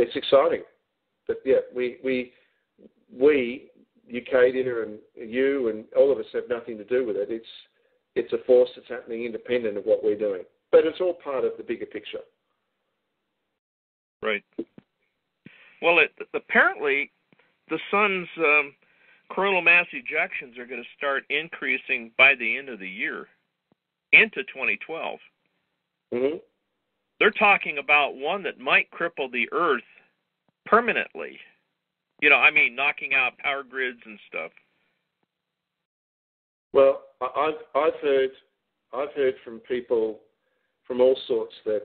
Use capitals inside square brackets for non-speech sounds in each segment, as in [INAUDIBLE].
it's exciting. But yeah, we we we Ucadia and you and all of us have nothing to do with it. It's it's a force that's happening independent of what we're doing, but it's all part of the bigger picture. Right. Well, it, apparently, the sun's um, coronal mass ejections are going to start increasing by the end of the year into 2012. Mm-hmm. They're talking about one that might cripple the Earth permanently. You know, I mean, knocking out power grids and stuff. Well, I've I've heard I've heard from people from all sorts that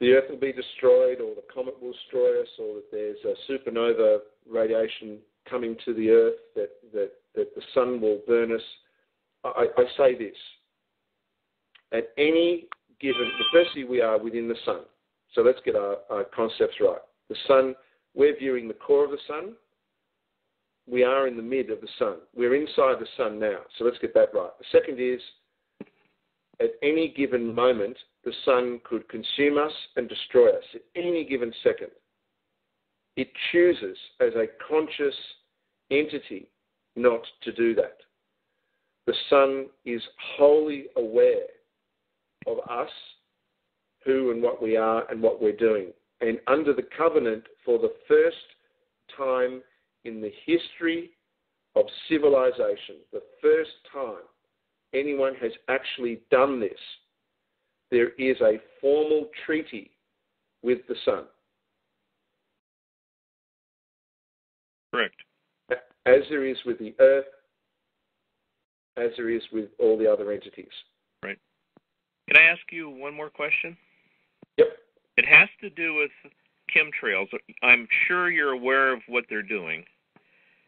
the Earth will be destroyed, or the comet will destroy us, or that there's a supernova radiation coming to the Earth, that that that the sun will burn us. I, I say this: at any given, firstly, we are within the sun. So let's get our, our concepts right. The sun, we're viewing the core of the sun. We are in the mid of the sun. We're inside the sun now. So let's get that right. The second is, at any given moment, the sun could consume us and destroy us at any given second. It chooses as a conscious entity not to do that. The sun is wholly aware of us, who and what we are and what we're doing. And under the covenant, for the first time in the history of civilization, the first time anyone has actually done this, there is a formal treaty with the sun. Correct. As there is with the earth, as there is with all the other entities. Can I ask you one more question? Yep. It has to do with chemtrails. I'm sure you're aware of what they're doing.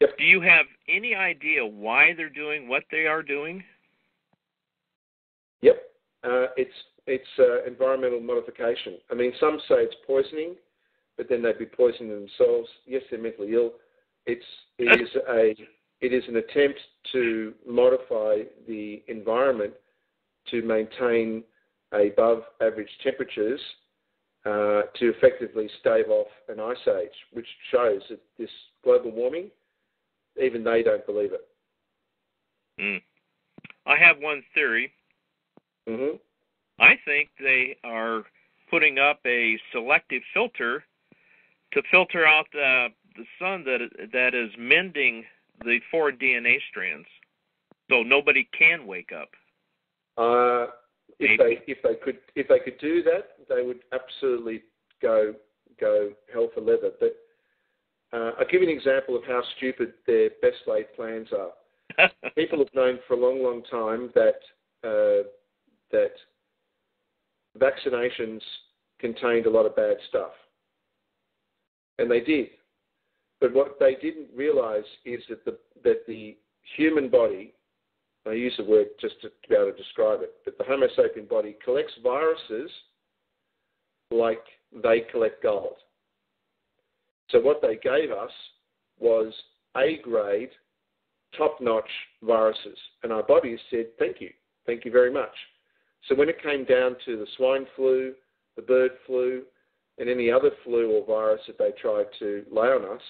Yep. Do you have any idea why they're doing what they are doing? Yep. Uh, it's it's uh, environmental modification. I mean, some say it's poisoning, but then they'd be poisoning themselves. Yes, they're mentally ill. It's it is a it is an attempt to modify the environment to maintain above average temperatures uh, to effectively stave off an ice age, which shows that this global warming, even they don't believe it. Mm. I have one theory. Mm-hmm. I think they are putting up a selective filter to filter out the the sun that that is mending the four DNA strands, so nobody can wake up. Uh, if they if they could if they could do that, they would absolutely go go hell for leather. But uh, I'll give you an example of how stupid their best laid plans are. [LAUGHS] People have known for a long, long time that uh, that vaccinations contained a lot of bad stuff. And they did. But what they didn't realize is that the, that the human body, I use the word just to be able to describe it, but the Homo sapien body collects viruses like they collect gold. So what they gave us was A grade, top notch viruses. And our bodies said, thank you, thank you very much. So when it came down to the swine flu, the bird flu, and any other flu or virus that they tried to lay on us,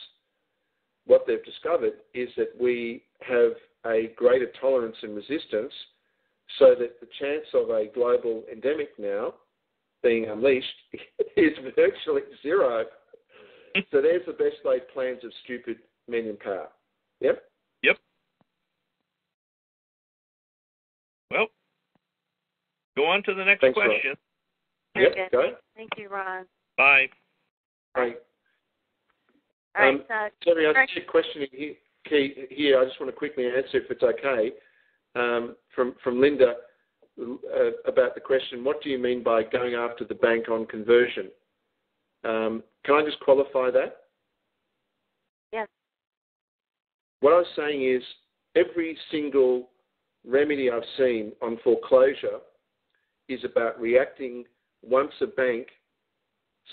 what they've discovered is that we have a greater tolerance and resistance so that the chance of a global endemic now being unleashed [LAUGHS] is virtually zero. [LAUGHS] so there's the best laid plans of stupid men in power. Yep? Yep. Well, Go on to the next Thanks, question. Ron. Yep, go. Thank you, Ron. Bye. Bye. All Um, so Sorry, I Correct. see a question in here, Key, here. I just want to quickly answer if it's okay. Um, from from Linda uh, about the question, what do you mean by going after the bank on conversion? Um, can I just qualify that? Yes. What I was saying is every single remedy I've seen on foreclosure is about reacting once a bank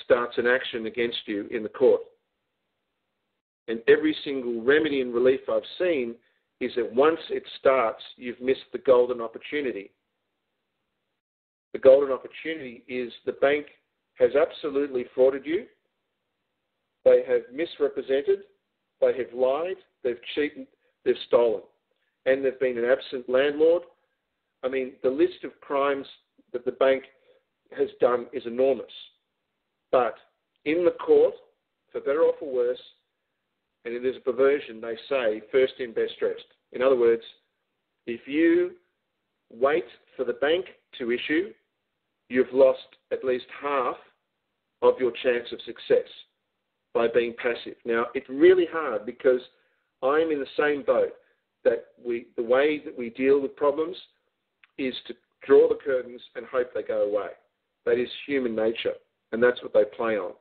starts an action against you in the court. And every single remedy and relief I've seen is that once it starts, you've missed the golden opportunity. The golden opportunity is the bank has absolutely frauded you, they have misrepresented, they have lied, they've cheated, they've stolen, and they've been an absent landlord. I mean, the list of crimes that the bank has done is enormous. But in the court, for better or for worse, and it is a perversion, they say first in, best dressed. In other words, if you wait for the bank to issue, you've lost at least half of your chance of success by being passive. Now, it's really hard because I'm in the same boat that we, the way that we deal with problems is to draw the curtains and hope they go away. That is human nature, and that's what they play on.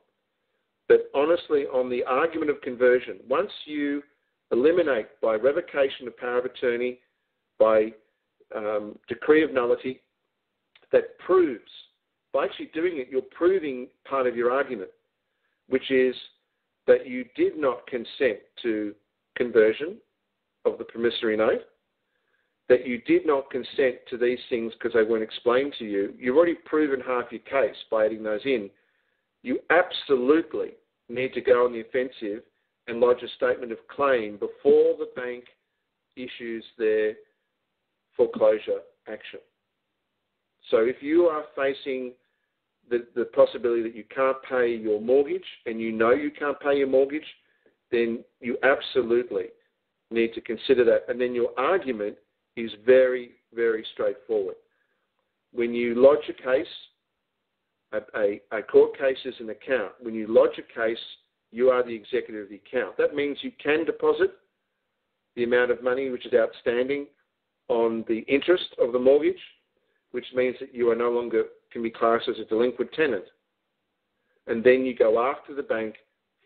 But honestly, on the argument of conversion, once you eliminate by revocation of power of attorney, by um, decree of nullity, that proves, by actually doing it, you're proving part of your argument, which is that you did not consent to conversion of the promissory note, that you did not consent to these things because they weren't explained to you, you've already proven half your case by adding those in. You absolutely need to go on the offensive and lodge a statement of claim before the bank issues their foreclosure action. So if you are facing the, the possibility that you can't pay your mortgage and you know you can't pay your mortgage, then you absolutely need to consider that. And then your argument is very, very straightforward. When you lodge a case, a, a, a court case is an account. When you lodge a case, you are the executor of the account. That means you can deposit the amount of money which is outstanding on the interest of the mortgage, which means that you are no longer can be classed as a delinquent tenant. And then you go after the bank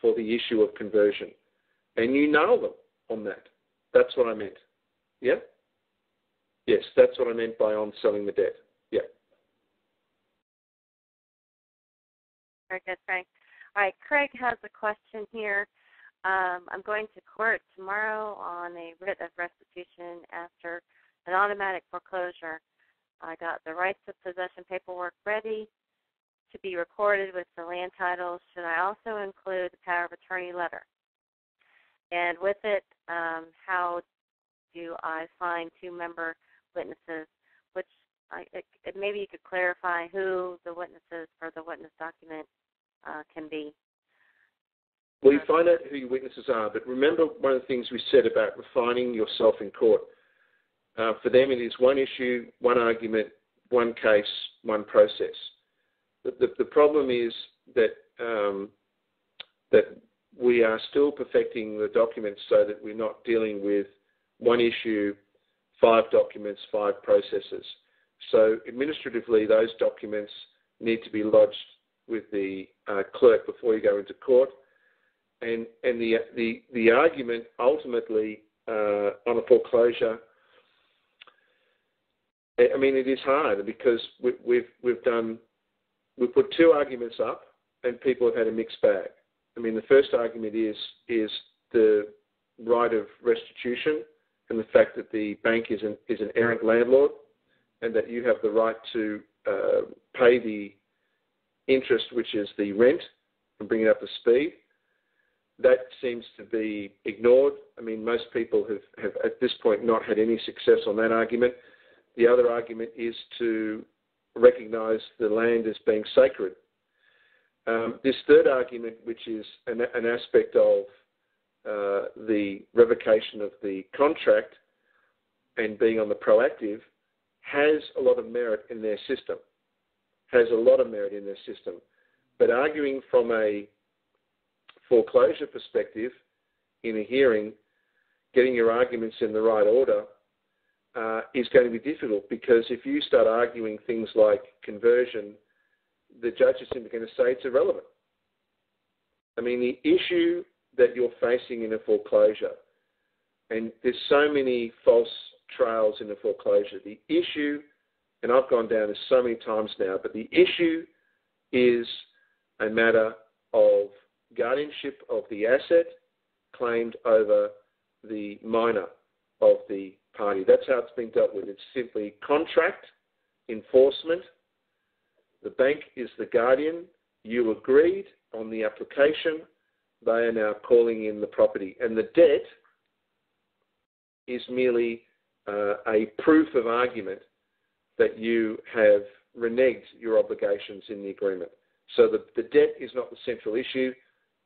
for the issue of conversion. And you nail them on that. That's what I meant. Yeah? Yes, that's what I meant by on selling the debt. Very good, Frank. All right, Craig has a question here. Um, I'm going to court tomorrow on a writ of restitution after an automatic foreclosure. I got the rights of possession paperwork ready to be recorded with the land title. Should I also include the power of attorney letter? And with it, um, how do I find two member witnesses, which I, it, it, maybe you could clarify who the witnesses for the witness document uh, can be. Well, you find out who your witnesses are, but remember one of the things we said about refining yourself in court. Uh, for them, it is one issue, one argument, one case, one process. The, the, the problem is that um, that we are still perfecting the documents so that we're not dealing with one issue, five documents, five processes. So administratively, those documents need to be lodged with the uh, clerk before you go into court. And, and the, the, the argument ultimately uh, on a foreclosure, I mean, it is hard because we, we've, we've done, we've put two arguments up and people have had a mixed bag. I mean, the first argument is, is the right of restitution and the fact that the bank is an, is an errant landlord and that you have the right to uh, pay the interest, which is the rent, and bring it up to speed. That seems to be ignored. I mean, most people have, have at this point not had any success on that argument. The other argument is to recognise the land as being sacred. Um, this third argument, which is an, an aspect of uh, the revocation of the contract and being on the proactive, has a lot of merit in their system. Has a lot of merit in their system. But arguing from a foreclosure perspective in a hearing, getting your arguments in the right order uh, is going to be difficult because if you start arguing things like conversion, the judge is simply going to say it's irrelevant. I mean, the issue that you're facing in a foreclosure, and there's so many false trails in a foreclosure. The issue, and I've gone down this so many times now, but the issue is a matter of guardianship of the asset claimed over the minor of the party. That's how it's been dealt with. It's simply contract enforcement. The bank is the guardian. You agreed on the application. they are now calling in the property. And the debt is merely uh, a proof of argument that you have reneged your obligations in the agreement. So the, the debt is not the central issue,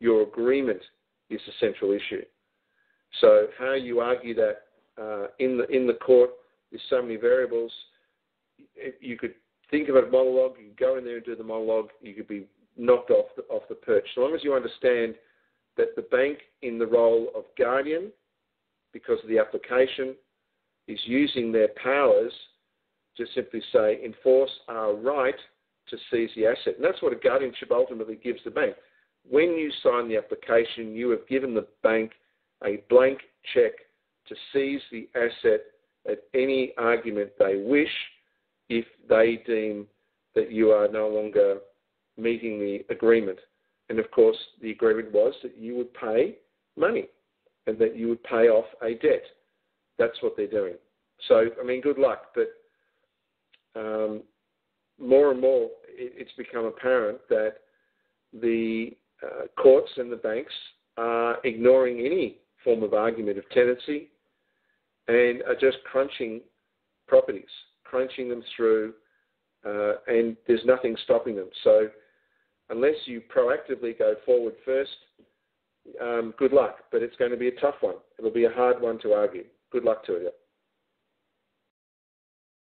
your agreement is the central issue. So how you argue that uh, in the in the court, there's so many variables. You could think of a monologue. You could go in there and do the monologue. You could be knocked off the, off the perch. So long as you understand that the bank, in the role of guardian, because of the application, is using their powers to simply say enforce our right to seize the asset. And that's what a guardianship ultimately gives the bank. When you sign the application, you have given the bank a blank check to seize the asset at any argument they wish if they deem that you are no longer meeting the agreement. And of course, the agreement was that you would pay money and that you would pay off a debt. That's what they're doing. So, I mean, good luck. But um, more and more, it, it's become apparent that the uh, courts and the banks are ignoring any form of argument of tenancy and are just crunching properties, crunching them through, uh, and there's nothing stopping them. So, unless you proactively go forward first, um, good luck. But it's going to be a tough one. It'll be a hard one to argue. Good luck to you.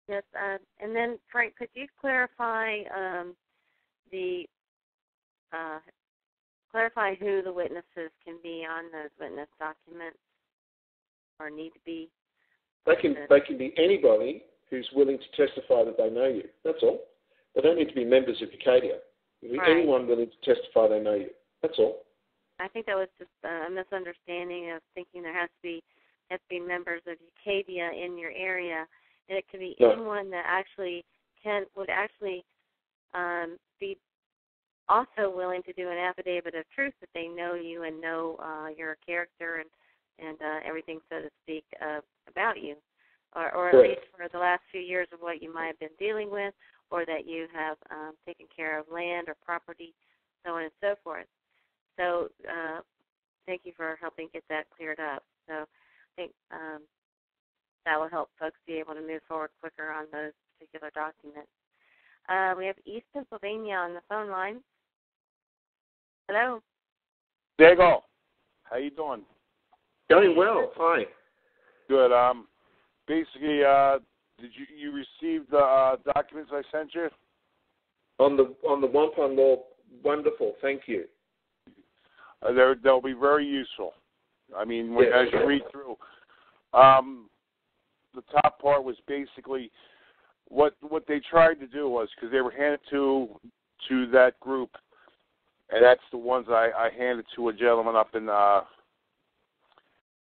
Yes, uh, and then Frank, could you clarify um, the uh, clarify who the witnesses can be on those witness documents or need to be? They can they can be anybody who's willing to testify that they know you. That's all. They don't need to be members of Ucadia. Right. Anyone willing to testify they know you. That's all. I think that was just a misunderstanding of thinking there has to be has to be members of Ucadia in your area and it can be yeah. anyone that actually can would actually um, be also willing to do an affidavit of truth that they know you and know uh, your character and and uh, everything, so to speak, uh, about you, or, or at right. least for the last few years of what you might have been dealing with, or that you have um, taken care of land or property, so on and so forth. So, uh, thank you for helping get that cleared up. So, I think um, that will help folks be able to move forward quicker on those particular documents. Uh, we have East Pennsylvania on the phone line. Hello. Diego, how you doing? Doing well. Hi. Good. Um, basically, uh, did you you receive the uh, documents I sent you? On the on the wampum law, wonderful. Thank you. Uh, they'll be very useful. I mean, when, yes. as you read through, um, the top part was basically what what they tried to do was because they were handed to to that group, and that's the ones I, I handed to a gentleman up in uh,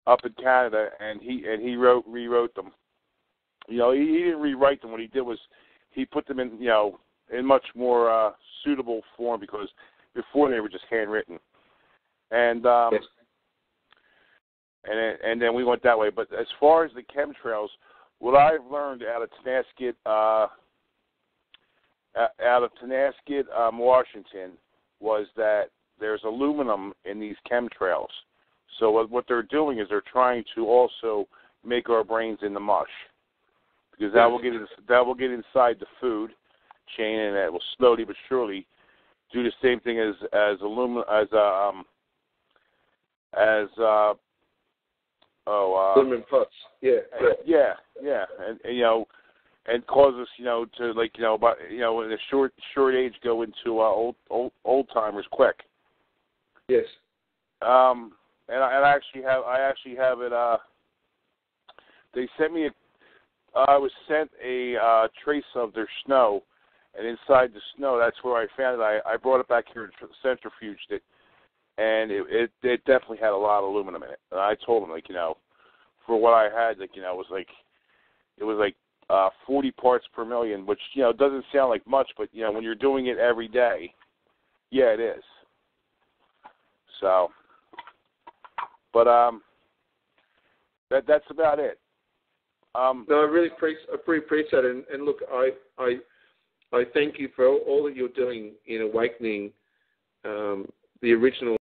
up in Canada, and he and he wrote rewrote them. You know, he, he didn't rewrite them. What he did was he put them in you know in much more uh, suitable form because before they were just handwritten. And um, yes and and then we went that way. But as far as the chemtrails, what I've learned out of Tonasket, uh, out of Tonasket, um, Washington, was that there's aluminum in these chemtrails. So what, what they're doing is they're trying to also make our brains in the mush, because that will get in, that will get inside the food chain, and it will slowly but surely do the same thing as as aluminum as uh, um as uh Oh, uh, Lemon pups. Yeah, yeah, yeah, yeah, and, and you know, and cause us, you know, to like, you know, about you know, in a short short age, go into uh, old old old timers quick. Yes. Um, and I, and I actually have I actually have it. Uh, they sent me a. I was sent a uh, trace of their snow, and inside the snow, that's where I found it. I, I brought it back here to centrifuged it, and it, it it definitely had a lot of aluminum in it. And I told him like you know, for what I had, like you know, it was like it was like uh 40 parts per million, which you know doesn't sound like much, but you know when you're doing it every day, yeah, it is. So, but um, that that's about it. Um, no, I really appreciate, appreciate it. And, and look, I I I thank you for all, all that you're doing in awakening um, the original